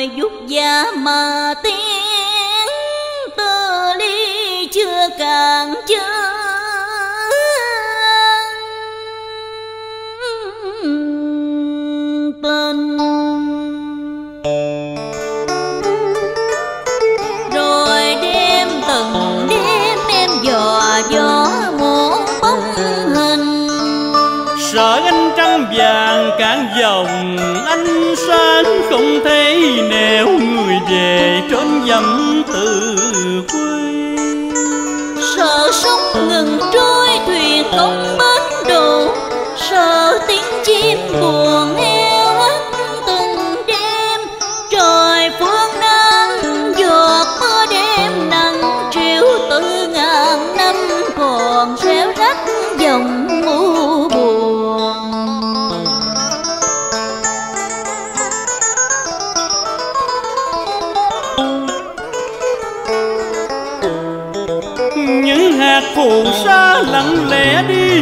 tôi giúp giá mà tiếng tơ ly chưa càng chân. Tên. Rồi đêm từng đêm em dò gió một bóng hình. Sợ anh trăng vàng cản dòng anh sáng không thấy nẻo người về trên dặm từ quê. Sợ sóng ngừng trôi, thuyền không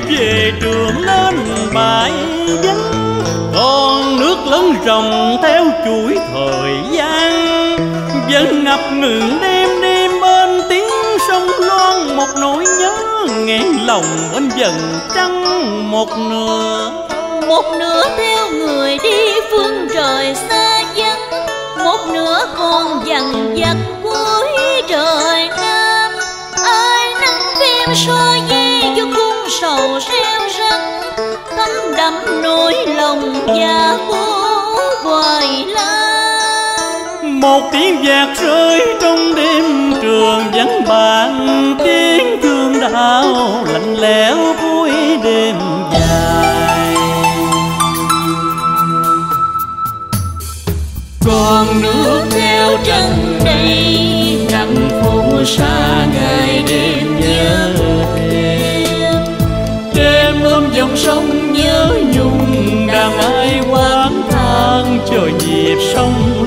về trường lên bãi vắng con nước lớn rồng theo chuỗi thời gian, vẫn ngập ngừng đêm đêm bên tiếng sông loan một nỗi nhớ nghẹn lòng bên dần trăng một nửa. Một nửa theo người đi phương trời xa vắng, một nửa còn dằn vặt cuối trời nam. Ai nắng phim soi sầu răng thấm đậm nỗi lòng và phố hoài lan một tiếng nhạc rơi trong đêm trường vắng bạn tiếng thương đau lạnh lẽo cuối đêm dài. Con nước theo trần đây nắng phù sa ngày đêm nhớ dòng sông nhớ nhung đang ai quán thang chờ nhịp sông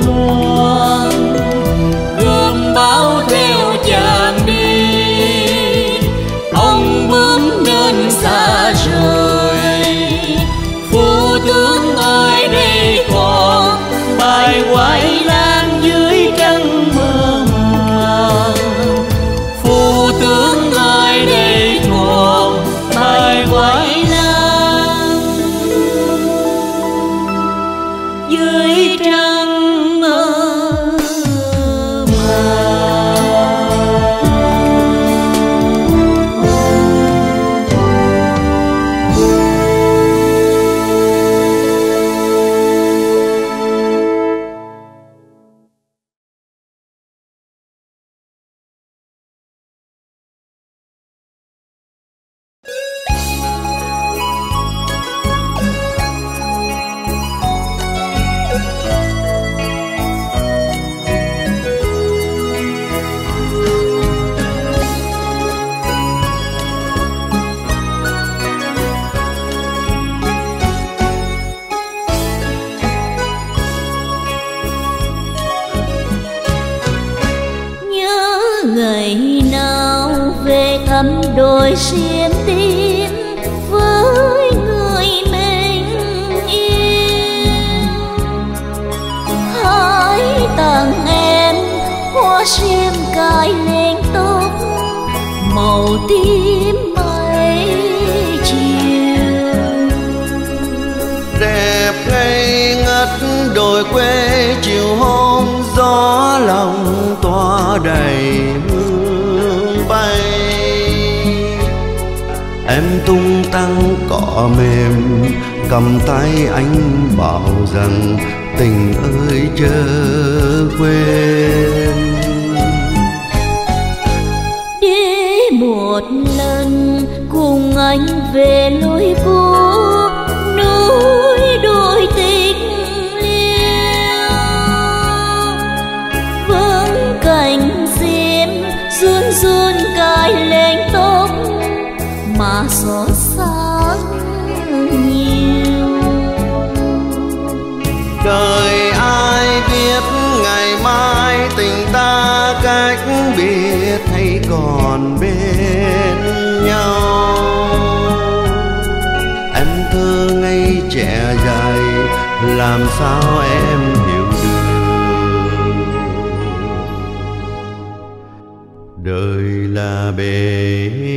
đời là bể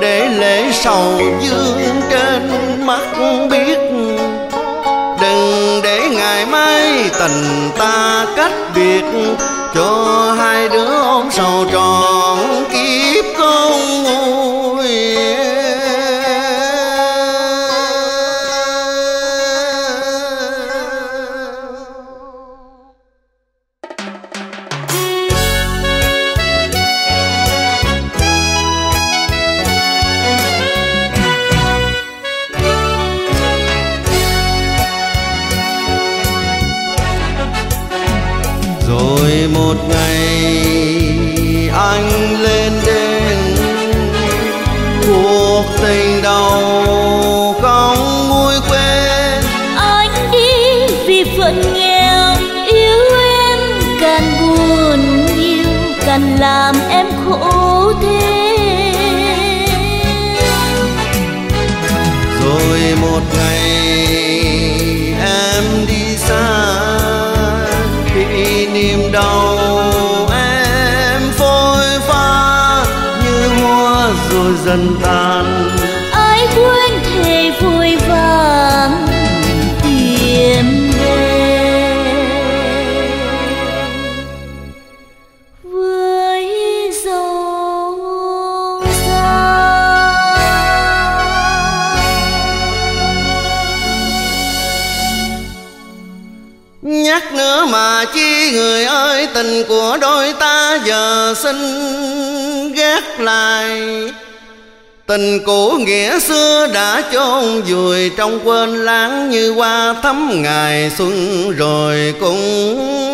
để lễ sầu dương trên mắt biết. Đừng để ngày mai tình ta cách biệt, cho hai đứa ôm sầu tròn kiếp con dần tàn. Ai quên thề vội vàng tìm về với dấu xa. Nhắc nữa mà chi người ơi tình của đôi ta giờ xin gác lại Tình cũ nghĩa xưa đã chôn vùi trong quên lãng như hoa thắm ngày xuân rồi cũng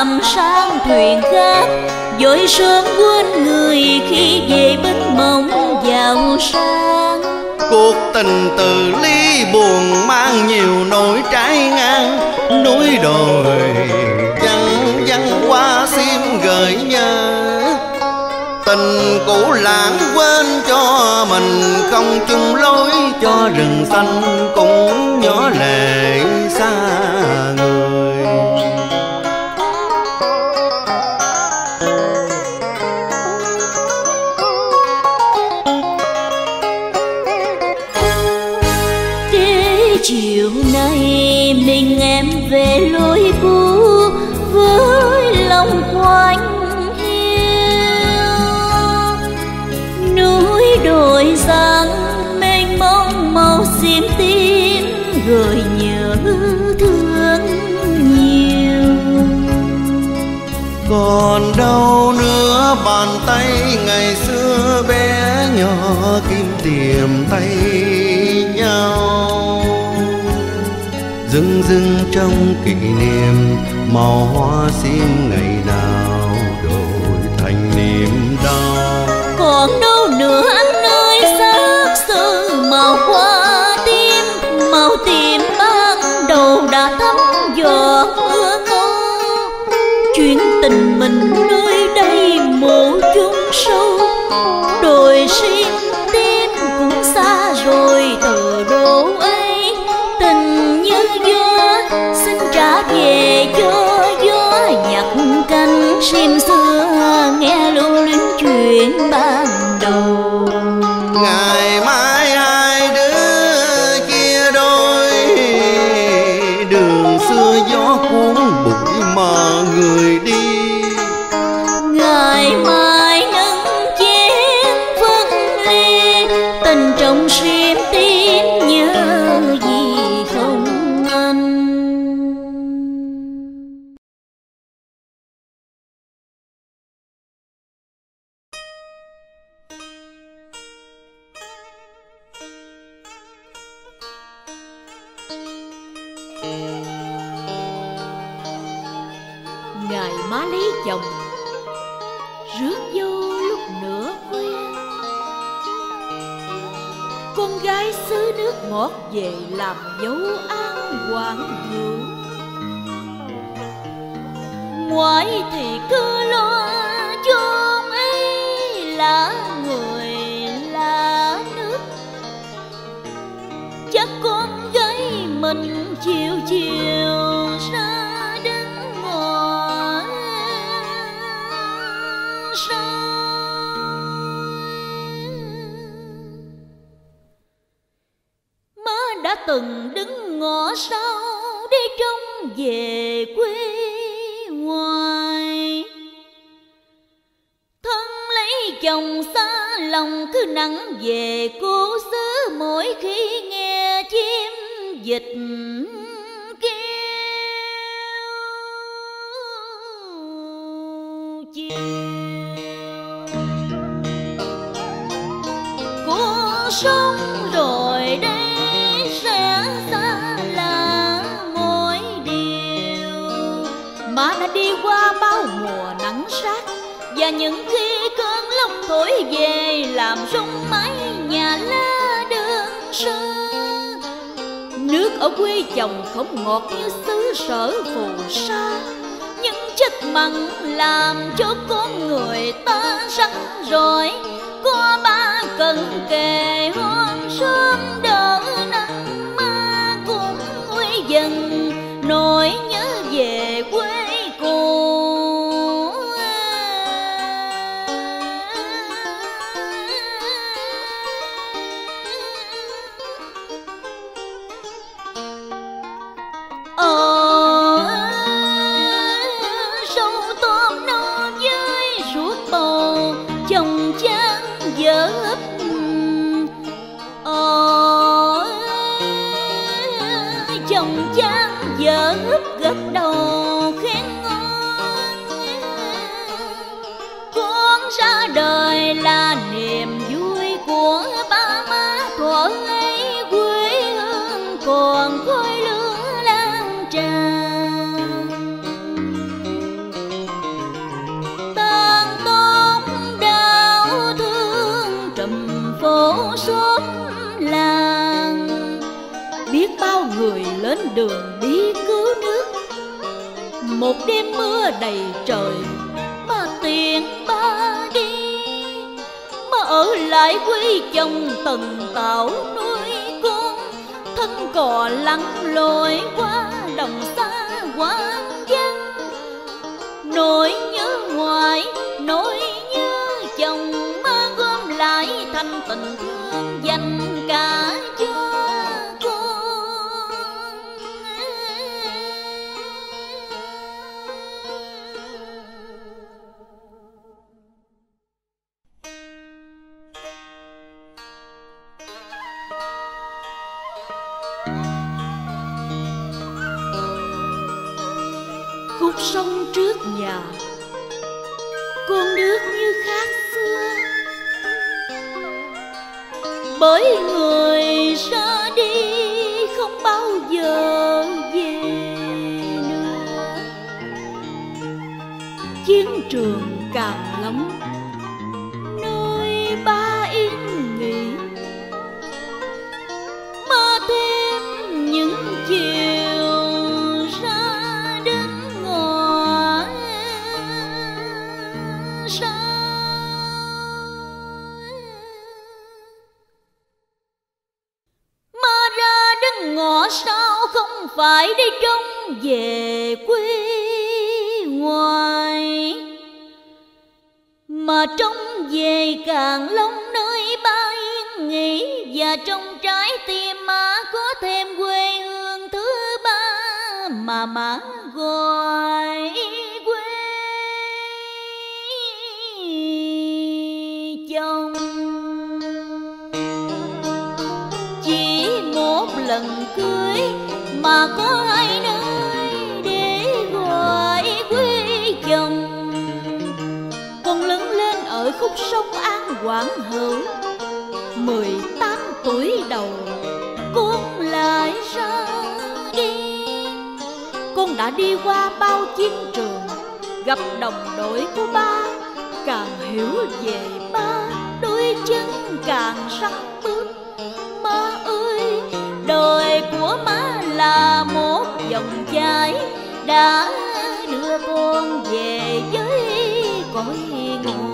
cầm sang thuyền khác. Dội sớm quên người khi về bên mộng giàu sang. Cuộc tình từ ly buồn mang nhiều nỗi trái ngang. Núi đồi văng văng qua xiêm gợi nhớ. Tình cũ lãng quên cho mình không chung lối. Cho rừng xanh cũng nhỏ lệ xa. Còn đâu nữa, bàn tay ngày xưa bé nhỏ kim tìm tay nhau. Dưng dưng trong kỷ niệm, màu hoa xin ngày nào đổi thành niềm đau. Còn đâu mình nơi đây mộ chung sâu. Đồi sim tim cũng xa rồi, từ đâu ấy tình như gió xin trả về cho gió nhặt cánh sim nắng về cô xứ, mỗi khi nghe chim dịch kêu chiều. Cuộc sông rồi đây sẽ xa là mỗi điều. Má đã đi qua bao mùa nắng sát và những khi thổi về làm rung mái nhà lá đơn sơ. Nước ở quê chồng không ngọt như xứ sở phù sa. Nhưng chất mặn làm cho con người ta rắn rồi có ba cần kề hôm sớm đỡ nắng. Đầy trời. Mà tiền ba đi mà ở lại quê chồng tần tạo nuôi con. Thân cò lăn lội qua đồng xa quang dân, nỗi nhớ ngoài nỗi nhớ chồng mà gom lại thành tình thương danh bởi người ra đi không bao giờ về nữa. Chiến trường càng phải đi trông về quê ngoài. Mà trông về càng lông nơi ba yên nghỉ và trong trái tim má có thêm quê hương thứ ba mà má gọi. Khúc sông An Quảng Hữu. Mười tám tuổi đầu con lại ra đi. Con đã đi qua bao chiến trường, gặp đồng đội của ba. Càng hiểu về ba, đôi chân càng sắc bước. Má ơi, đời của má là một dòng chảy. Đã đưa con về với cõi nguồn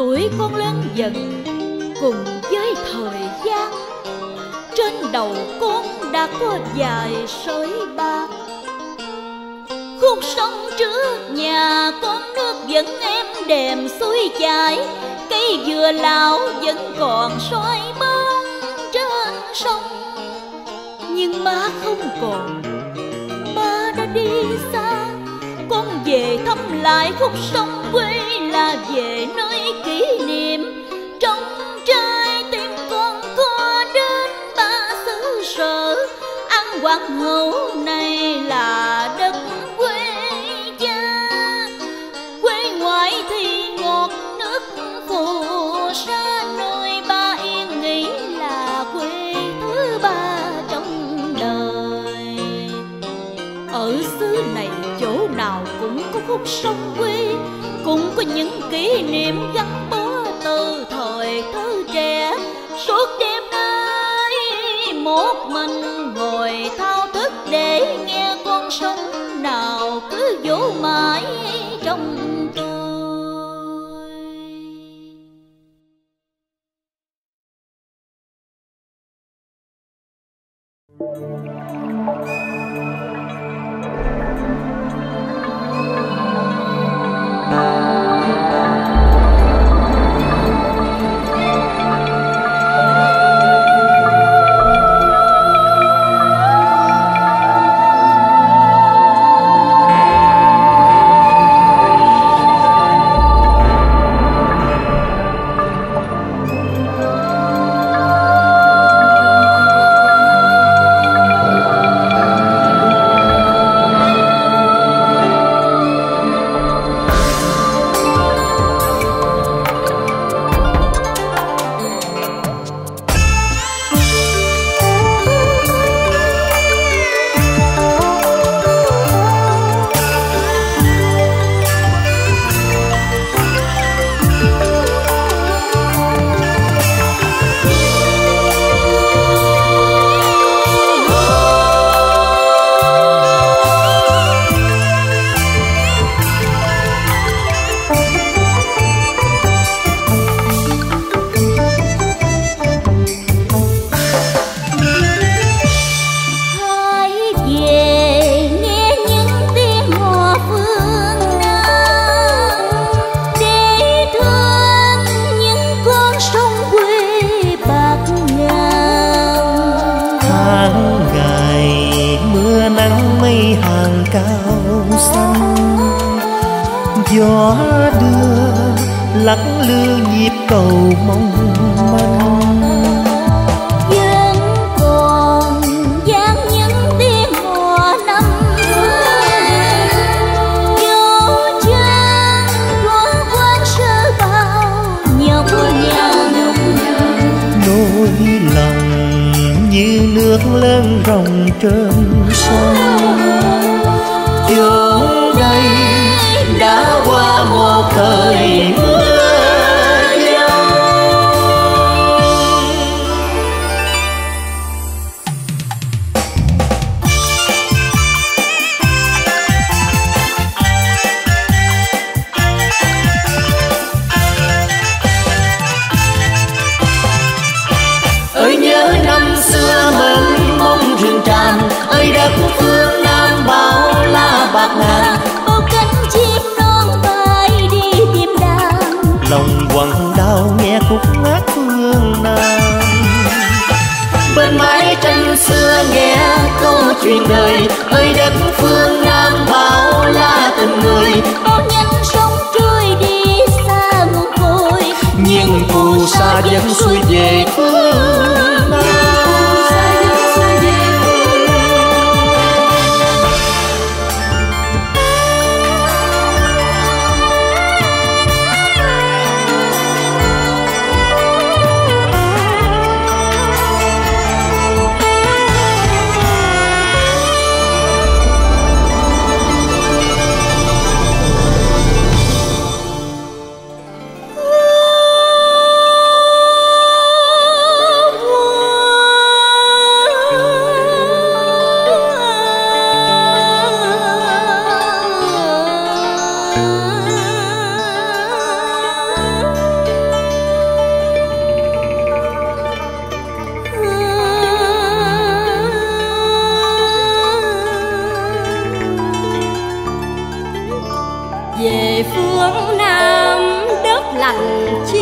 tuổi con lớn dần cùng với thời gian. Trên đầu con đã có vài sợi bạc. Khúc sông trước nhà con nước vẫn êm đềm suối chảy cây dừa lão vẫn còn soi bóng trên sông. Nhưng má không còn, má đã đi xa. Con về thăm lại khúc sông quê ta về nơi kỷ niệm, trong trái tim con có đến ba xứ sở. Ăn hoàng hậu này là đất quê cha, quê ngoại thì ngọt nước phù sa. Nơi ba yên nghĩ là quê thứ ba trong đời. Ở xứ này chỗ nào cũng có khúc sông những kỷ niệm gắn bó. Đất lành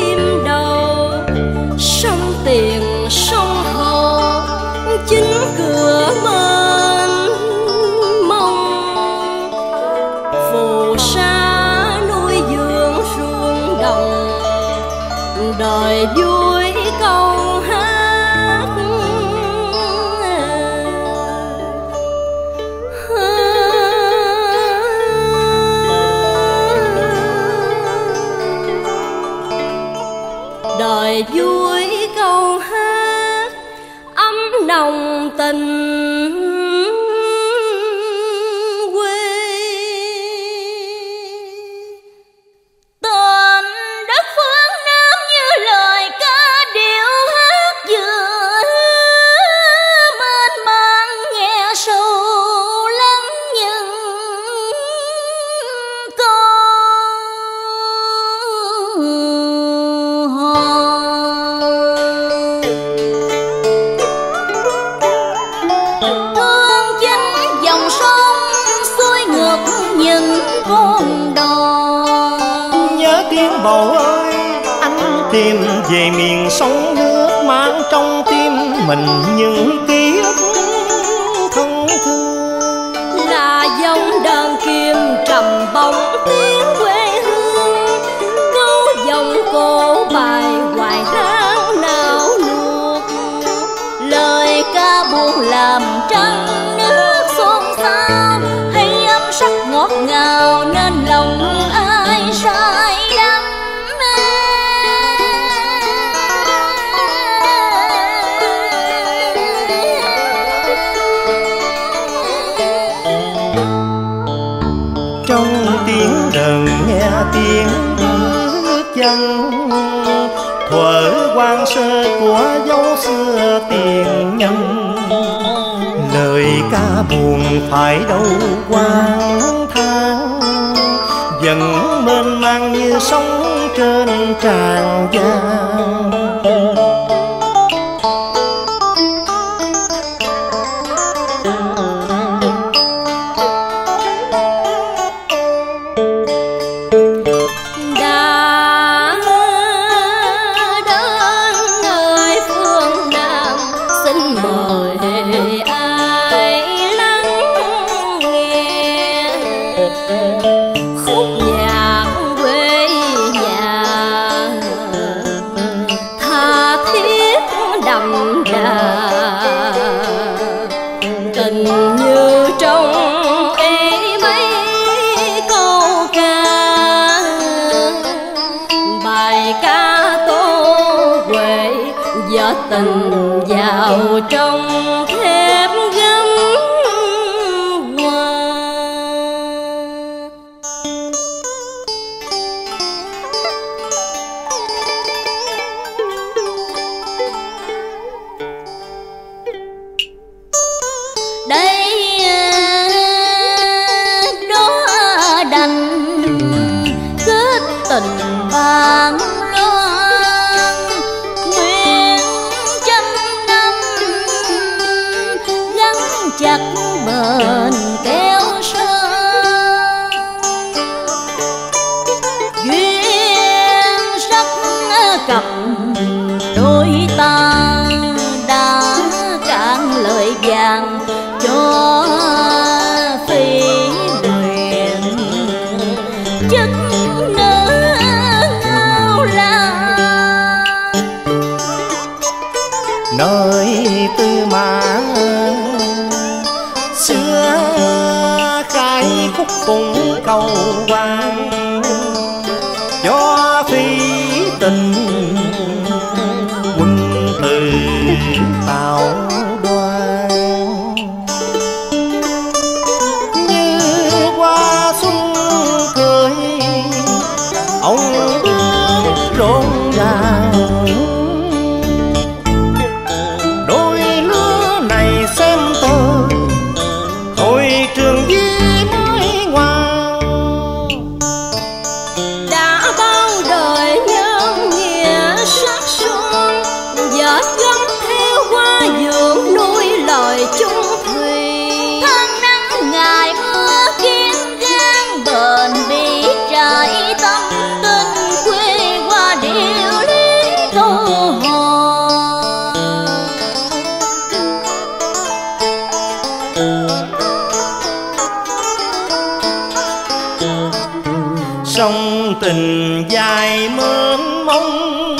tình dài mướn mông.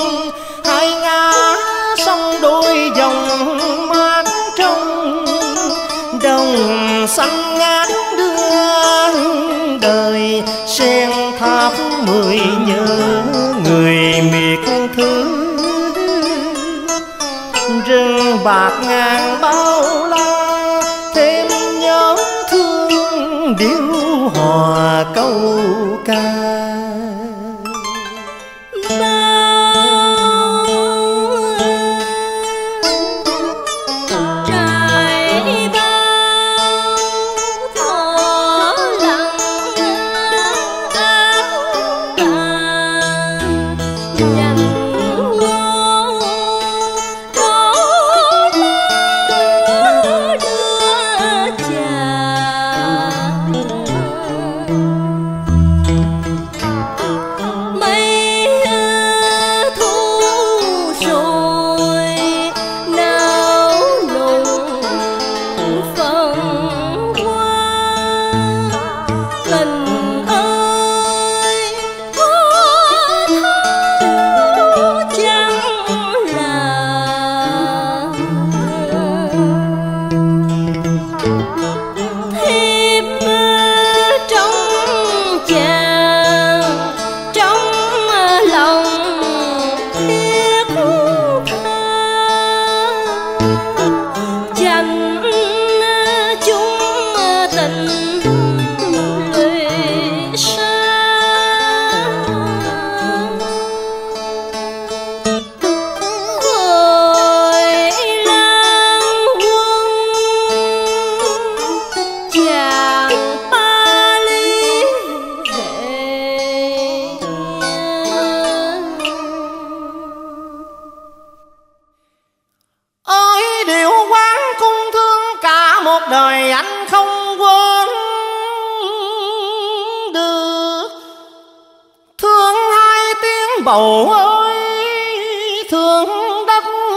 Hai ngã sông đôi dòng mát trong, đồng xanh ngát đưa đời sen tháp mười nhớ người miệt thứ. Rừng bạc ngàn bao la, thêm nhớ thương điêu hòa câu ca.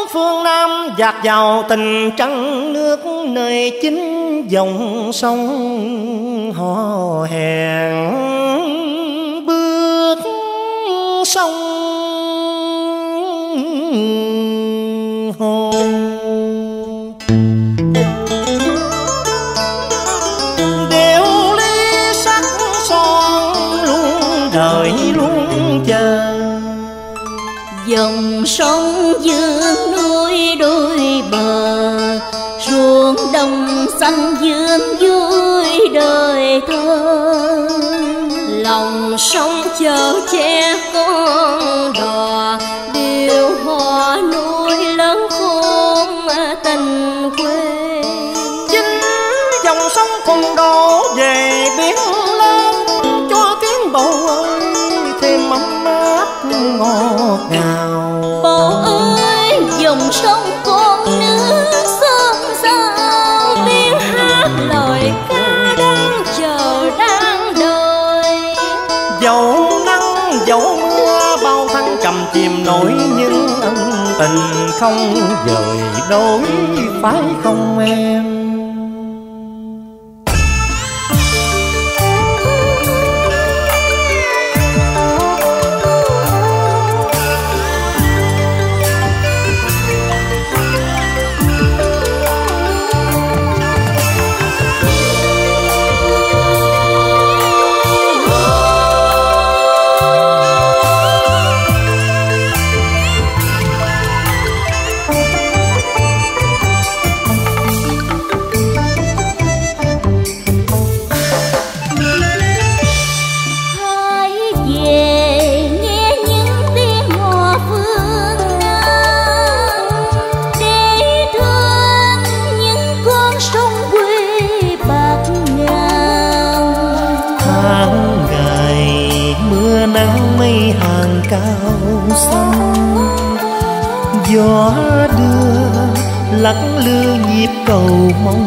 phương nam dạt vào tình trăng nước nơi chính dòng sông họ hẹn bước sông hồn đều lý sắc son luôn đợi luôn chờ. Dòng sông dương bờ ruộng đồng xanh dương vui đời thơ. Lòng sông chờ che con đò điều hoa núi lớn khôn tình quê. Chính dòng sông cùng đổ về biển lớn, cho tiếng bầu ơi thêm mắm mát ngọt ngào. Nổi nhưng ân tình không dời đôi phải không em. Cầu mong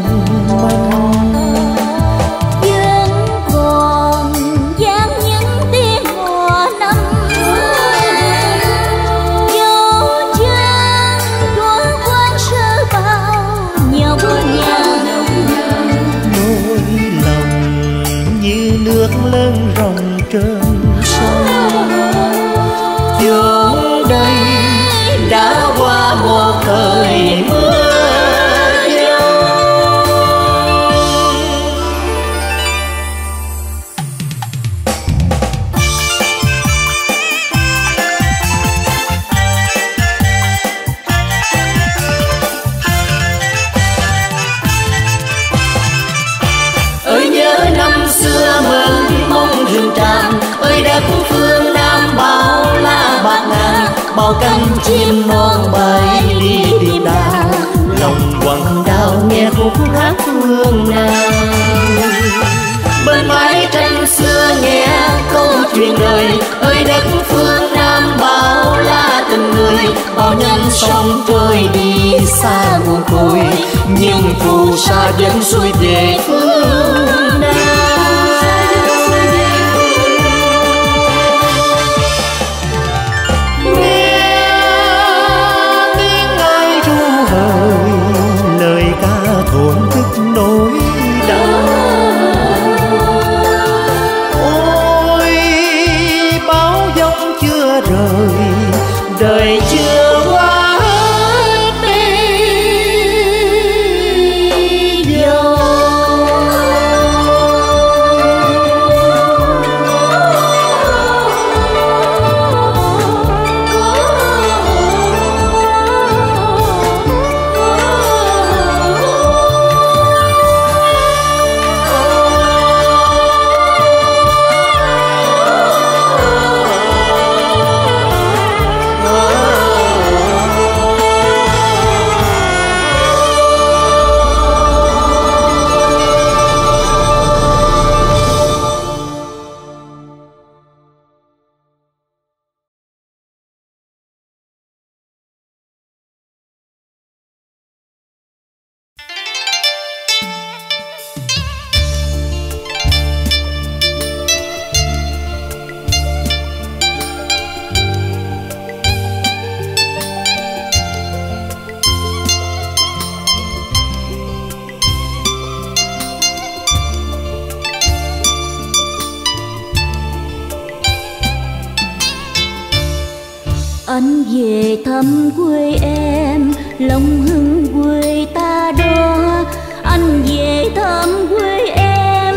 anh về thăm quê em, lòng hưng quê ta đó anh về thăm quê em,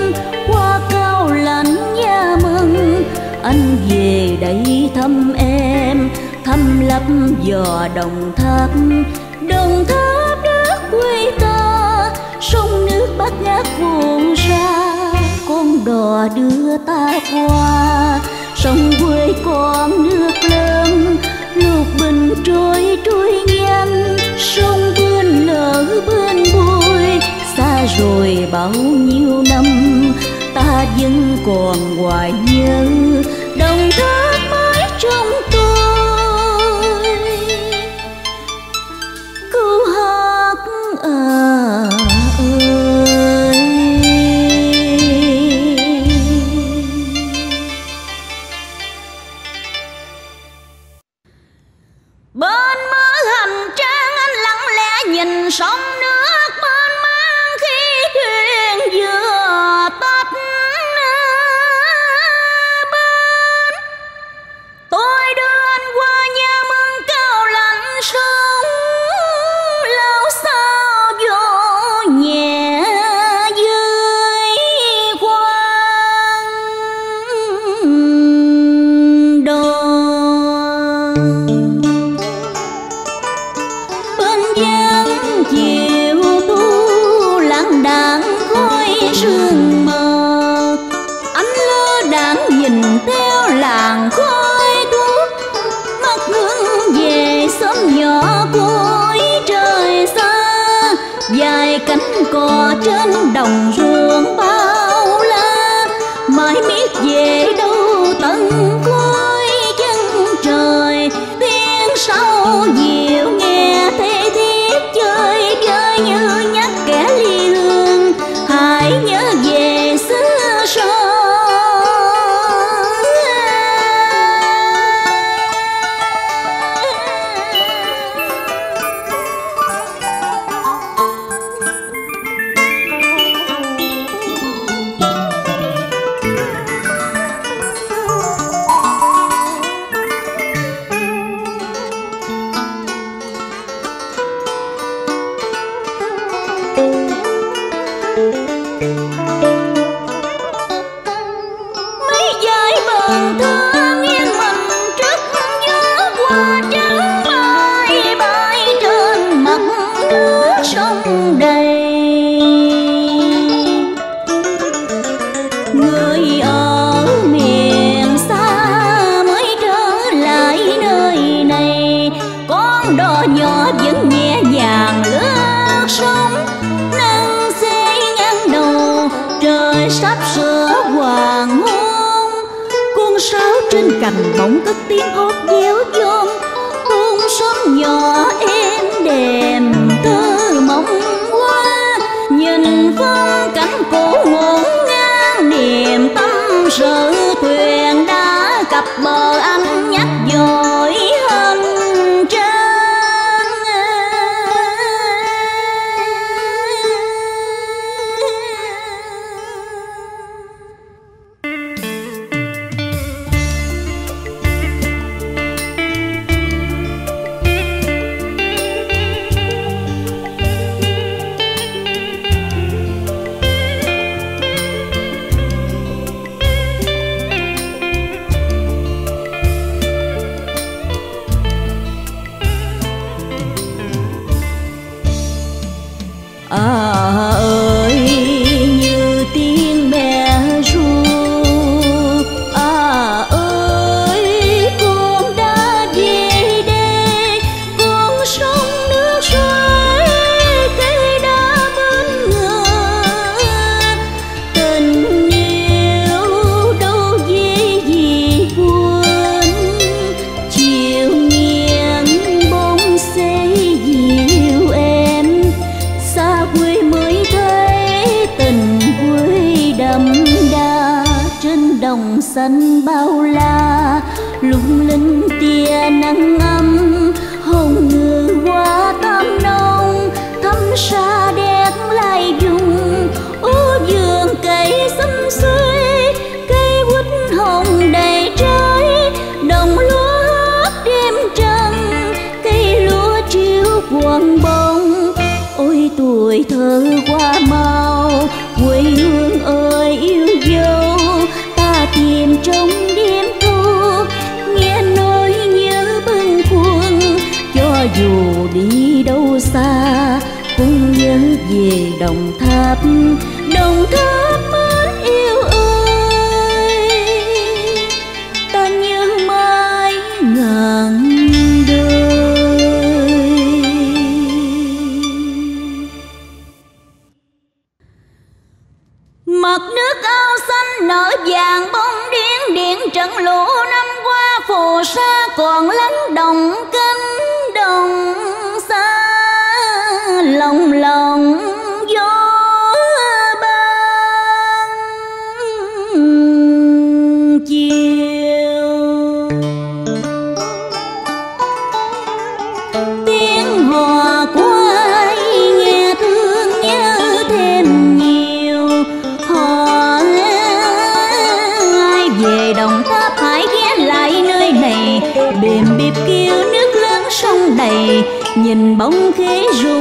hoa cao lãnh nhà mừng. Anh về đây thăm em thăm lấp dò đồng tháp. Đồng tháp đất quê ta, sông nước bát ngát buồn ra. Con đò đưa ta qua, sông quê con nước lớn lục bình trôi trôi nhanh sông bên lỡ bên bôi. Xa rồi bao nhiêu năm, ta vẫn còn hoài nhớ. Đồng tháp mãi trong tôi tuổi thơ qua mơ bóng ghế rung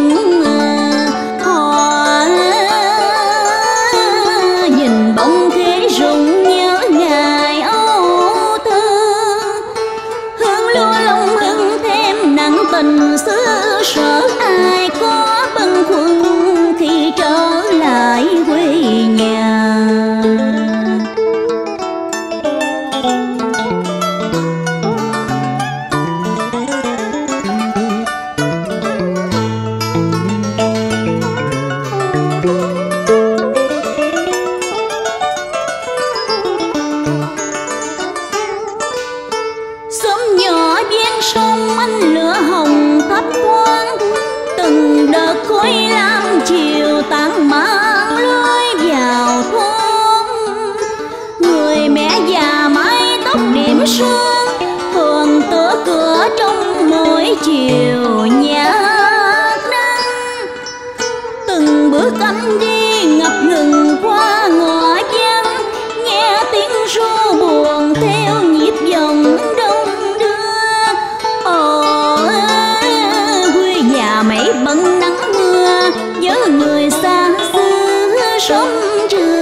sống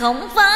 khổng phá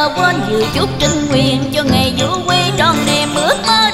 giờ quên dự chúc trinh nguyện cho ngày vui quê tròn niềm ước mơ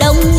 đông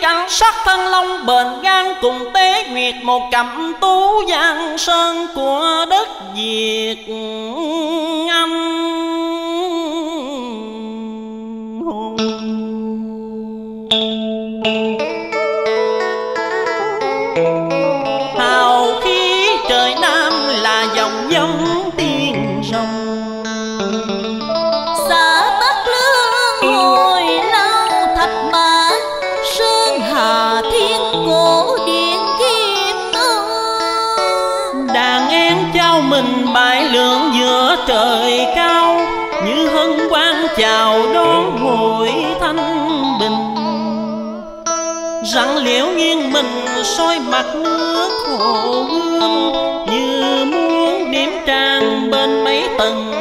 cảnh sắc thân long bền gan cùng tế nguyệt một cặp tú giang sơn của đất việt anh liễu nghiêng mình soi mặt nước hồ gương như muốn điểm trang bên mấy tầng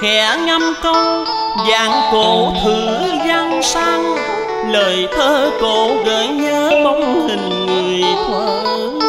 khẽ ngâm câu dạng cổ thử gian sang. Lời thơ cổ gợi nhớ bóng hình người thơ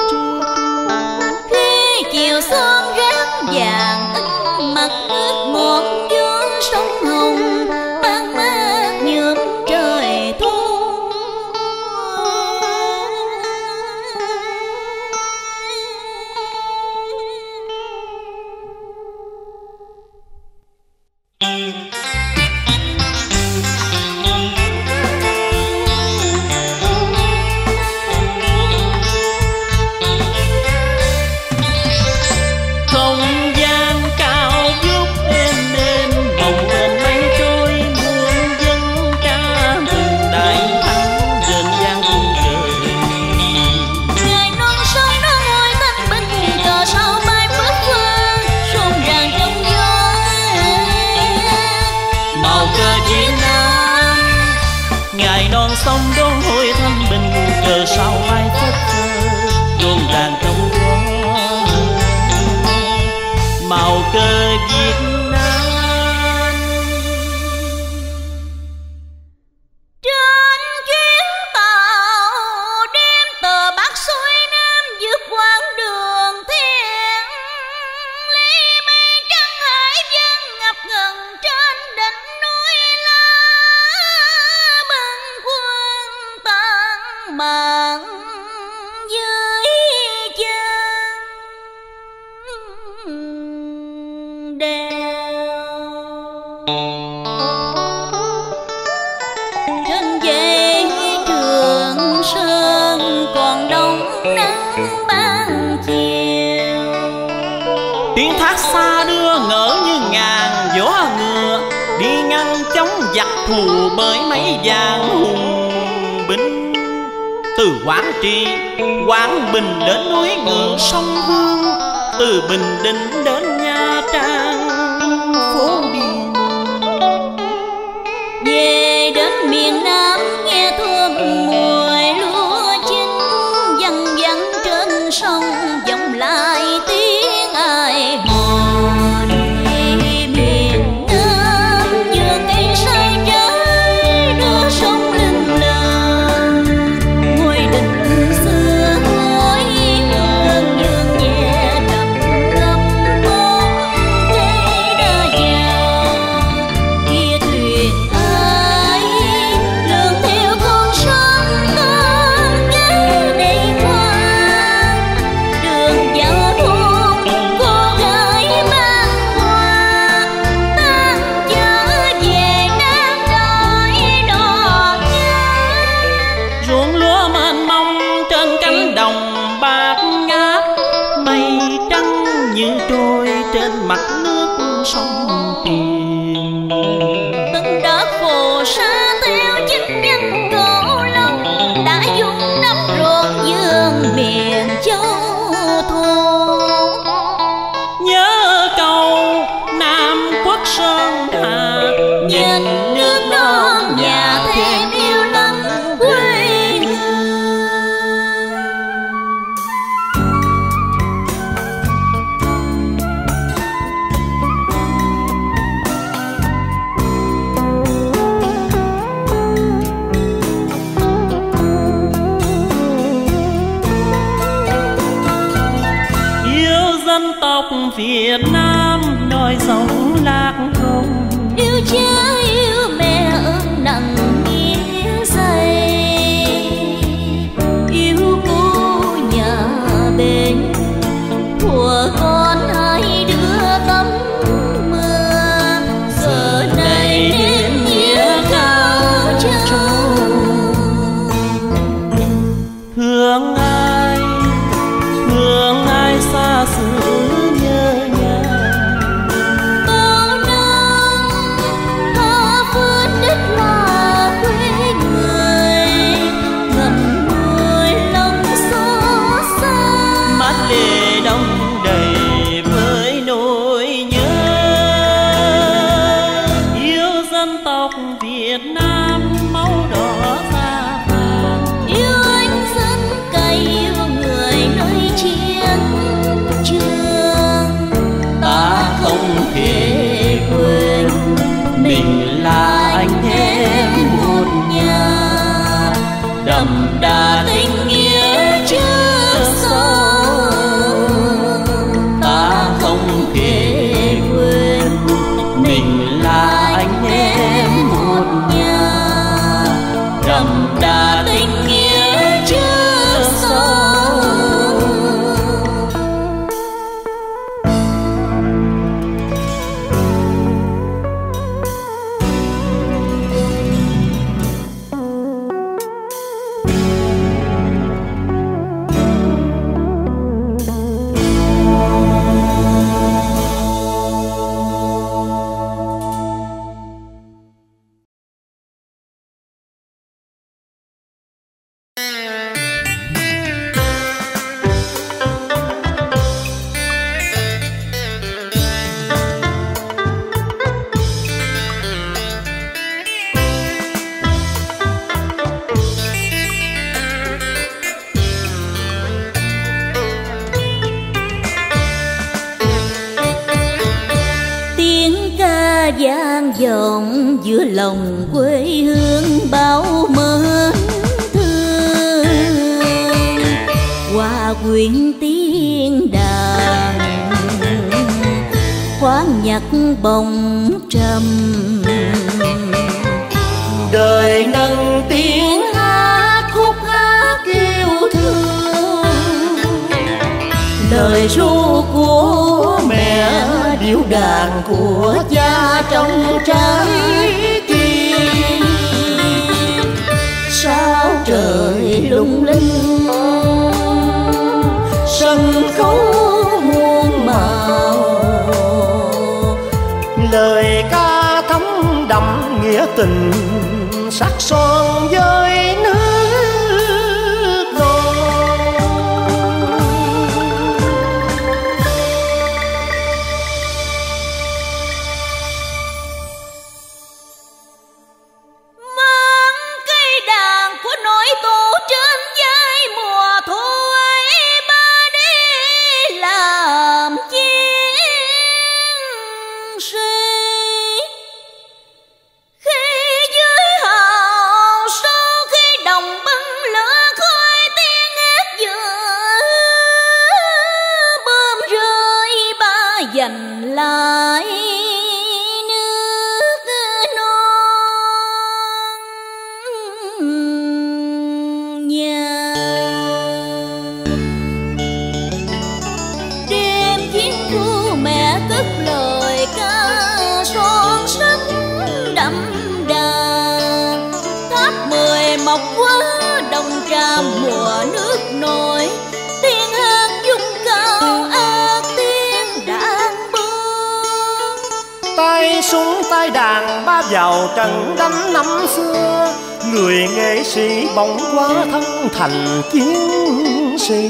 Đàn ba vào trận đánh năm xưa. Người nghệ sĩ bỗng quá thân thành chiến sĩ.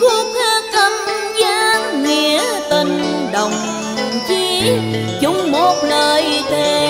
Khúc hát âm gian nghĩa tình đồng chí chung một lời thề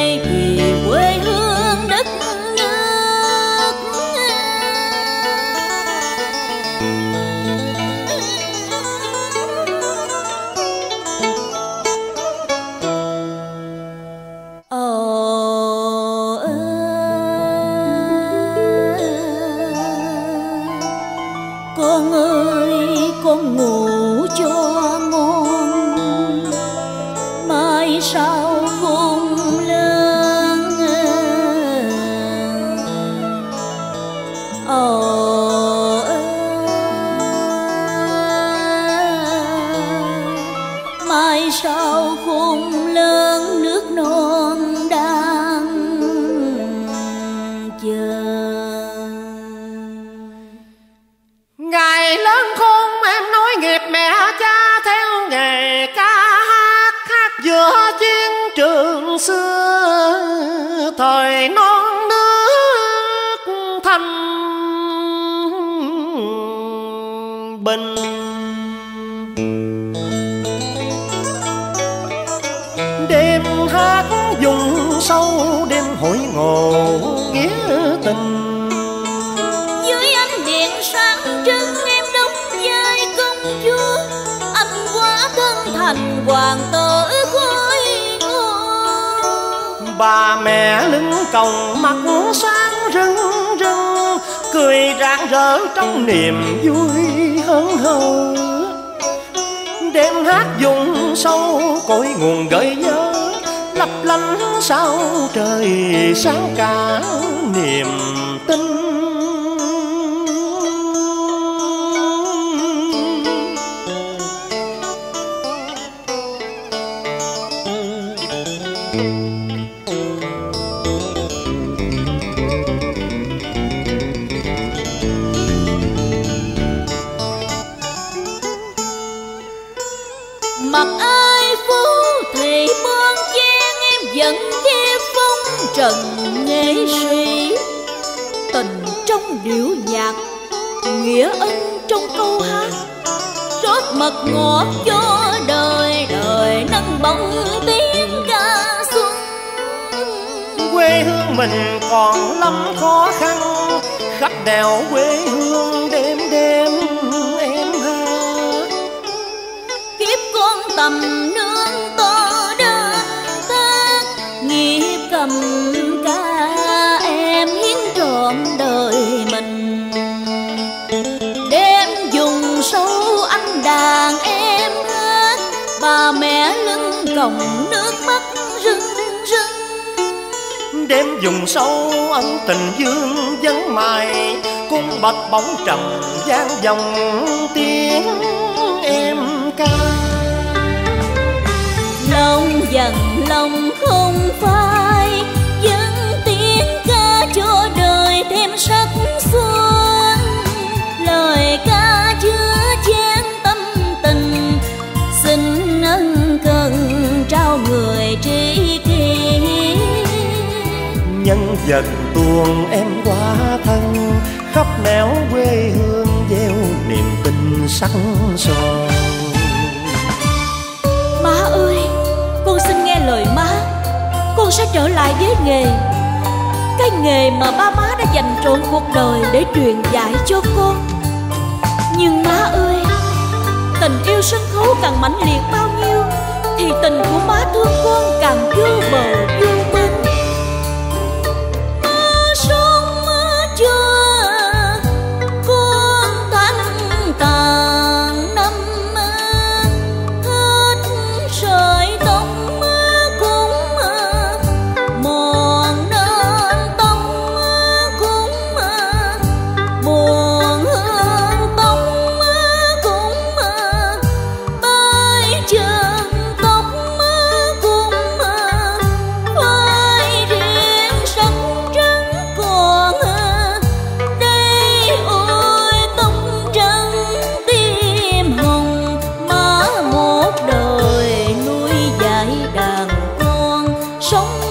hoàng tử cuối ngô bà mẹ lưng còng mặt sáng rưng rưng, cười rạng rỡ trong niềm vui hớn hở. Đêm hát dùng sâu cội nguồn gợi nhớ, lấp lánh sao trời sáng cả niềm tin. Mặt ai phú thì bon chen em vẫn che phong trần nghệ sĩ tình trong điệu nhạc, nghĩa ân trong câu hát. Rót mật ngọt cho đời đời nâng bóng tiếng ca xuân. Quê hương mình còn lắm khó khăn khắp đèo quê hương cầm nương tô đơn tác nghiệp cầm ca em hiến trọn đời mình. Đêm dùng sâu anh đàn em hát bà mẹ lưng còng nước mắt rưng rưng. Đêm dùng sâu anh tình dương vắng mài, cung bạch bóng trầm gian dòng tiếng dần lòng không phai. Những tiếng ca cho đời thêm sắc xuân. Lời ca chứa chan tâm tình, xin ân cần trao người tri kỷ. Nhân vật tuồng em quá thân, khắp nẻo quê hương gieo niềm tin sắc son sẽ trở lại với nghề. Cái nghề mà ba má đã dành trọn cuộc đời để truyền dạy cho con Nhưng má ơi, Tình yêu sân khấu càng mãnh liệt bao nhiêu, Thì tình của má thương con càng vô bờ vô con sống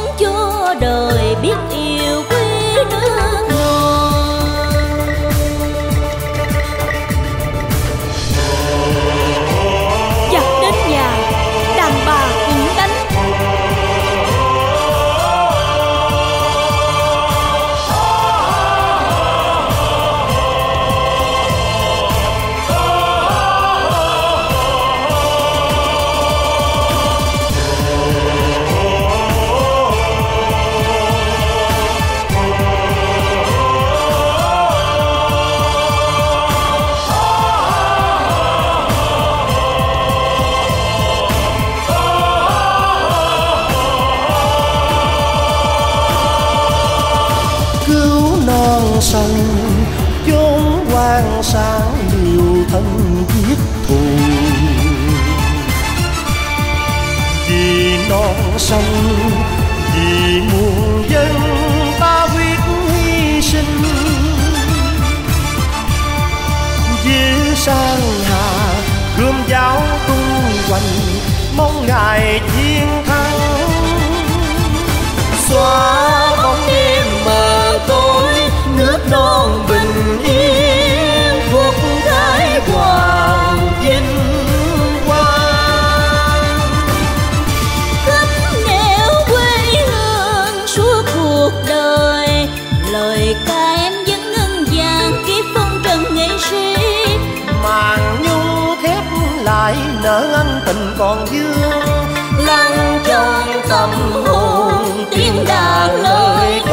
mong ngài chiến thắng xóa tiếng đàn lời ca